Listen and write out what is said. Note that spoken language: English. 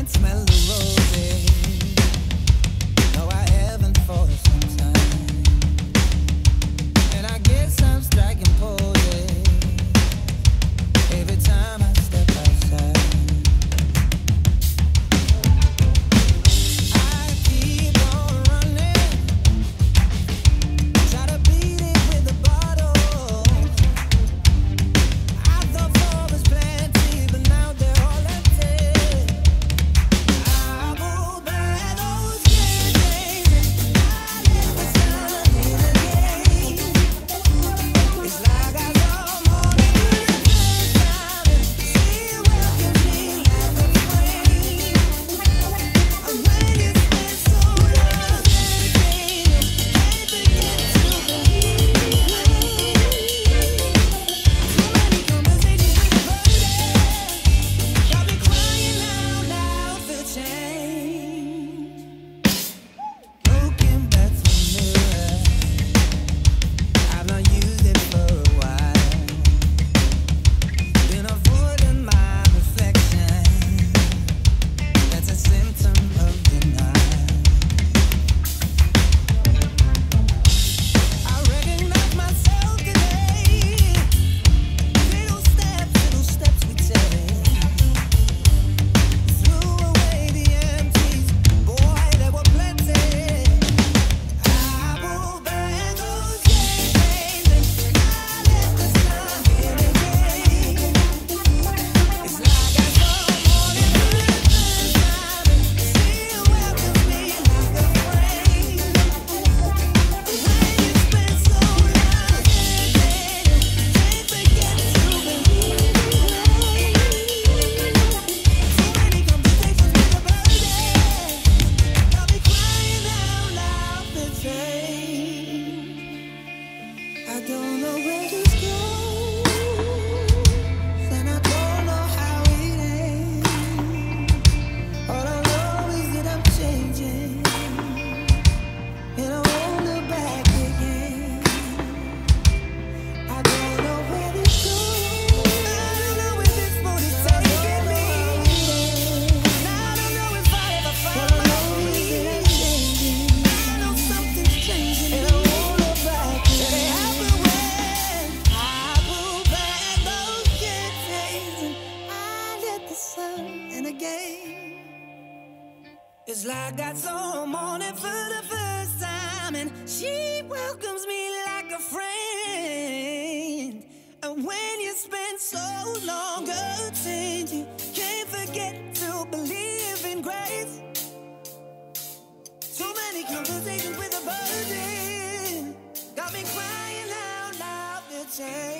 and smell the roses. It's like I saw morning for the first time, and she welcomes me like a friend. And when you spend so long hurting, you can't forget to believe in grace. Too many conversations with a burden got me crying out loud. The change.